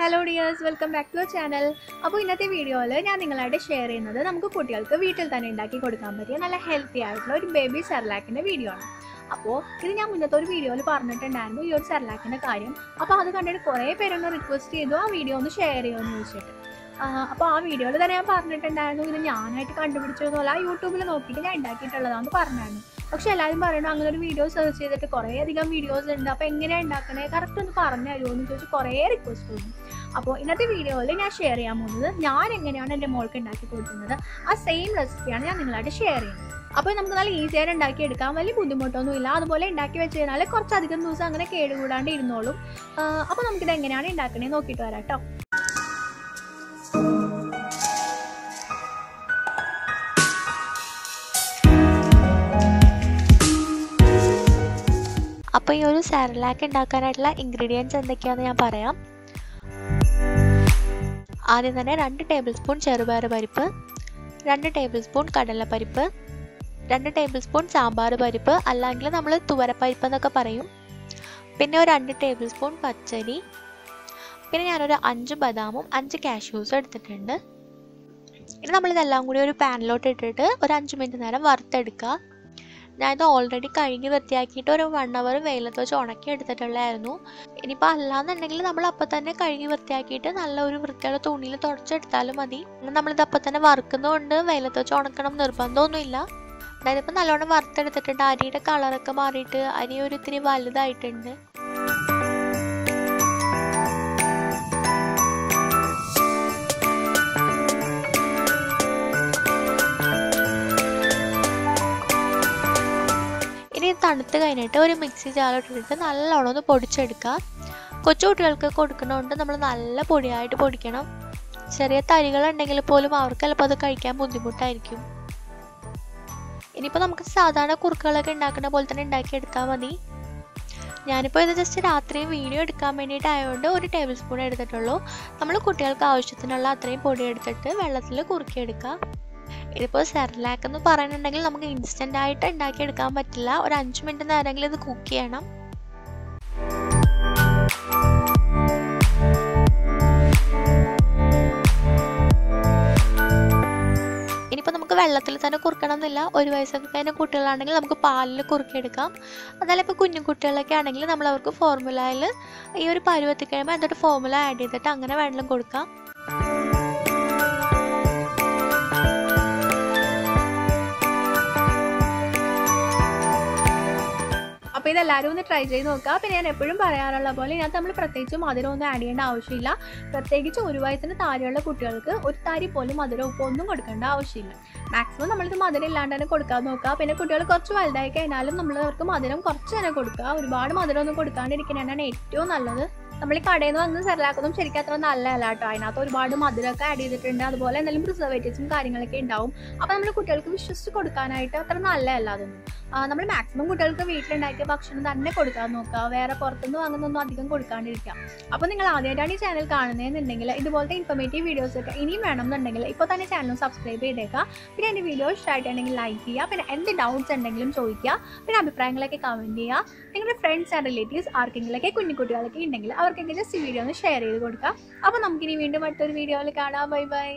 Hello dears welcome back to channel അപ്പോൾ ഇന്നത്തെ വീഡിയോയിൽ ഞാൻ നിങ്ങളായിട്ട് ഷെയർ ചെയ്യുന്നത് നമുക്ക് കുട്ടികൾക്ക് വീട്ടിൽ തന്നെ ഉണ്ടാക്കി കൊടുക്കാൻ പറ്റിയ നല്ല ഹെൽത്തി ആയിട്ടുള്ള ഒരു ബേബി സെർലാക്കിന്റെ വീഡിയോ ആണ്. അപ്പോൾ ഇത് ഞാൻ മുന്നത്തെ ഒരു വീഡിയോയിൽ പറഞ്ഞിട്ടുണ്ടായിരുന്നു ഈ ഒരു സെർലാക്കിന്റെ കാര്യം. അപ്പോൾ അത് കണ്ടിട്ട് കുറേ പേരൊന്ന് റിക്വസ്റ്റ് ചെയ്തു ആ വീഡിയോ ഒന്ന് ഷെയർ ചെയ്യുമെന്ന് ചോദിച്ചിട്ട്. അപ്പോൾ ആ വീഡിയോയിൽ തന്നെ ഞാൻ പറഞ്ഞിട്ടുണ്ടായിരുന്നു ഇത് ഞാനായിട്ട് കണ്ടുപിടിച്ചതൊന്നുമല്ല യൂട്യൂബിൽ നോക്കിയിട്ട് ഞാൻ ഉണ്ടാക്കിയിട്ടുള്ളതാണെന്ന് പറഞ്ഞായിരുന്നു. പക്ഷെ എല്ലാവരും പറയണു അങ്ങനെ ഒരു വീഡിയോ സെർച്ച് ചെയ്തിട്ട് കുറേ അധികം വീഡിയോസ് ഉണ്ട്. അപ്പോൾ എങ്ങനെയാണ് ഉണ്ടാക്കണേ കറക്റ്റ് ഒന്ന് പറഞ്ഞു തരുമോ എന്ന് ചോദിച്ച് കുറേ റിക്വസ്റ്റ് വന്നു. അപ്പോൾ ഇന്നത്തെ വീഡിയോയിൽ ഞാൻ ഷെയർ ചെയ്യാൻ പോകുന്നത് ഞാൻ എങ്ങനെയാണ് എന്റെ മോൾക്ക് ഉണ്ടാക്കി കൊടുക്കുന്നത്? ആ സെയിം റെസിപ്പിയാണ് ഞാൻ നിങ്ങളായിട്ട് ഷെയർ ചെയ്യുന്നത്. അപ്പോൾ നമുക്ക് നല്ല ഈസിയായിട്ട് ഉണ്ടാക്കി എടുക്കാം. വലിയ ബുദ്ധിമുട്ടൊന്നും ഇല്ല. അതുപോലെ ഉണ്ടാക്കി വെച്ച് കഴിഞ്ഞാൽ കുറച്ചധികം ദിവസം അങ്ങനെ കേടുകൂടാണ്ട് ഇരുന്നോളും. അപ്പോൾ നമുക്കിത് എങ്ങനെയാണ് ഉണ്ടാക്കണേ നോക്കിയിട്ട് വരാം കേട്ടോ അപ്പോൾ ഈ ഒരു സാരലാക്ക് ഉണ്ടാക്കാനായിട്ടുള്ള ഇൻഗ്രീഡിയൻസ് എന്തൊക്കെയാണെന്ന് ഞാൻ പറയാം. ആദ്യം തന്നെ രണ്ട് ടേബിൾ സ്പൂൺ ചെറുപയർ പരിപ്പ് രണ്ട് ടേബിൾ സ്പൂൺ കടലപ്പരിപ്പ് രണ്ട് ടേബിൾ സ്പൂൺ സാമ്പാർ പരിപ്പ് അല്ലെങ്കിൽ നമ്മൾ തുവരപ്പരിപ്പ് എന്നൊക്കെ പറയും. പിന്നെ ഒരു രണ്ട് ടേബിൾ സ്പൂൺ പച്ചരി പിന്നെ ഞാനൊരു അഞ്ച് ബദാമും അഞ്ച് കാഷ്യൂസും എടുത്തിട്ടുണ്ട്. ഇനി നമ്മളിതെല്ലാം കൂടി ഒരു പാനിലോട്ട് ഇട്ടിട്ട് ഒരു അഞ്ച് മിനിറ്റ് നേരം വറുത്തെടുക്കുക. ഞാനിത് ഓൾറെഡി കഴുകി വൃത്തിയാക്കിയിട്ട് ഒരു വൺ അവർ വെയിലത്ത് വെച്ച് ഉണക്കി എടുത്തിട്ടുള്ളതായിരുന്നു ഇനിയിപ്പോൾ അല്ലാന്നുണ്ടെങ്കിൽ നമ്മൾ അപ്പം തന്നെ കഴുകി വൃത്തിയാക്കിയിട്ട് നല്ല ഒരു വൃത്തിയുള്ള തുണിയിൽ തുടച്ചെടുത്താലും മതി. നമ്മളിത് അപ്പം തന്നെ വറുക്കുന്നതുകൊണ്ട് വെയിലത്ത് വെച്ച് ഉണക്കണം നിർബന്ധമൊന്നുമില്ല. അതായത് ഇപ്പം നല്ലോണം വറുത്തെടുത്തിട്ടുണ്ട് അരിയുടെ കളറൊക്കെ മാറിയിട്ട് അരി ഒരു ഇത്തിരി വലുതായിട്ടുണ്ട്. തണുത്ത് കഴിഞ്ഞിട്ട് ഒരു മിക്സി ജാറിട്ടിട്ട് നല്ലോണം ഒന്ന് പൊടിച്ചെടുക്കുക. കൊച്ചു കുട്ടികൾക്ക് കൊടുക്കുന്നതുകൊണ്ട് നമ്മൾ നല്ല പൊടിയായിട്ട് പൊടിക്കണം. ചെറിയ തരികളുണ്ടെങ്കിൽ പോലും അവർക്ക് ചിലപ്പോൾ അത് കഴിക്കാൻ ബുദ്ധിമുട്ടായിരിക്കും. ഇനിയിപ്പോൾ നമുക്ക് സാധാരണ കുറുക്കുകളൊക്കെ ഉണ്ടാക്കുന്ന പോലെ തന്നെ ഉണ്ടാക്കിയെടുത്താൽ മതി. ഞാനിപ്പോൾ ഇത് ജസ്റ്റ് രാത്രി വീഡിയോ എടുക്കാൻ വേണ്ടിയിട്ടായതുകൊണ്ട് ഒരു ടേബിൾ സ്പൂൺ എടുത്തിട്ടുള്ളൂ. നമ്മൾ കുട്ടികൾക്ക് ആവശ്യത്തിനുള്ള അത്രയും പൊടി എടുത്തിട്ട് വെള്ളത്തിൽ കുറുക്കിയെടുക്കുക. ഇതിപ്പോൾ സെർലാക്ക് എന്ന് പറയുന്നുണ്ടെങ്കിൽ നമുക്ക് ഇൻസ്റ്റന്റ് ആയിട്ട് ഉണ്ടാക്കിയെടുക്കാൻ പറ്റില്ല. ഒരു അഞ്ച് മിനിറ്റ് നേരമെങ്കിലും ഇത് കുക്ക് ചെയ്യണം. നമുക്ക് വെള്ളത്തിൽ തന്നെ കുറുക്കണം എന്നില്ല ഒരു വയസ്സൊക്കെ കഴിഞ്ഞ കുട്ടികളാണെങ്കിൽ നമുക്ക് പാലിൽ കുറുക്കിയെടുക്കാം. അതല്ല ഇപ്പോൾ കുഞ്ഞു കുട്ടികളൊക്കെ ആണെങ്കിൽ നമ്മൾ അവർക്ക് ഫോർമുലയിൽ ഈ ഒരു പരുവത്തിൽ കഴിയുമ്പോൾ എന്നിട്ട് ഫോർമുല ആഡ് ചെയ്തിട്ട് അങ്ങനെ വെള്ളം കൊടുക്കാം. ഇതെല്ലാവരും ഒന്ന് ട്രൈ ചെയ്ത് നോക്കുക. പിന്നെ ഞാൻ എപ്പോഴും പറയാറുള്ള പോലെ ഇതിനകത്ത് നമ്മൾ പ്രത്യേകിച്ച് മധുരം ഒന്നും ആഡ് ചെയ്യേണ്ട ആവശ്യമില്ല. പ്രത്യേകിച്ച് ഒരു വയസ്സിന് താഴെയുള്ള കുട്ടികൾക്ക് ഒരു താരി പോലും മധുരം ഉപ്പ് ഒന്നും കൊടുക്കേണ്ട ആവശ്യമില്ല. മാക്സിമം നമ്മളിത് മധുരം ഇല്ലാണ്ട് തന്നെ കൊടുക്കാൻ നോക്കുക. പിന്നെ കുട്ടികൾ കുറച്ച് വലുതായി കഴിഞ്ഞാലും നമ്മൾ അവർക്ക് മധുരം കുറച്ച് തന്നെ കൊടുക്കുക. ഒരുപാട് മധുരം ഒന്നും കൊടുക്കാണ്ടിരിക്കുന്നതാണ് ഏറ്റവും നല്ലത്. നമ്മൾ ഈ കടയിൽ നിന്ന് വന്ന് സെറലാക്കുന്നതും ശരിക്കും അത്ര നല്ലതല്ല കേട്ടോ. അതിനകത്ത് ഒരുപാട് മധുരമൊക്കെ ആഡ് ചെയ്തിട്ടുണ്ട്. അതുപോലെ എന്തെങ്കിലും പ്രിസർവേറ്റീവ്സും കാര്യങ്ങളൊക്കെ ഉണ്ടാവും. അപ്പോൾ നമ്മൾ കുട്ടികൾക്ക് വിശ്വസിച്ച് കൊടുക്കാനായിട്ട് അത്ര നല്ലതല്ല അതൊന്നും. നമ്മൾ മാക്സിമം കുട്ടികൾക്ക് വീട്ടിലുണ്ടാക്കിയ ഭക്ഷണം തന്നെ കൊടുക്കാൻ നോക്കുക. വേറെ പുറത്തുനിന്ന് വാങ്ങുന്നൊന്നും അധികം കൊടുക്കാണ്ടിരിക്കാം അപ്പോൾ നിങ്ങൾ ആദ്യമായിട്ടാണ് ഈ ചാനൽ കാണുന്നതെന്നുണ്ടെങ്കിൽ ഇതുപോലത്തെ ഇൻഫർമേറ്റീവ് വീഡിയോസ് ഒക്കെ ഇനിയും വേണമെന്നുണ്ടെങ്കിൽ ഇപ്പോൾ തന്നെ ചാനൽ സബ്സ്ക്രൈബ് ചെയ്തേക്കുക. പിന്നെ എന്റെ വീഡിയോ ഇഷ്ടമായിട്ടുണ്ടെങ്കിൽ ലൈക്ക് ചെയ്യുക. പിന്നെ എന്ത് ഡൗട്ട്സ് ഉണ്ടെങ്കിലും ചോദിക്കുക. പിന്നെ അഭിപ്രായങ്ങളൊക്കെ കമന്റ് ചെയ്യുക. നിങ്ങളുടെ ഫ്രണ്ട്സ് ആൻഡ് റിലേറ്റീവ്സ് ആർക്കെങ്കിലൊക്കെ കുഞ്ഞുകുട്ടികളൊക്കെ ഉണ്ടെങ്കിൽ അവർക്കൊക്കെ ഈ വീഡിയോ ഒന്ന് ഷെയർ ചെയ്ത് കൊടുക്കാം. അപ്പോൾ നമുക്കിനി വീണ്ടും അടുത്തൊരു വീഡിയോയിൽ കാണാം. Bye bye.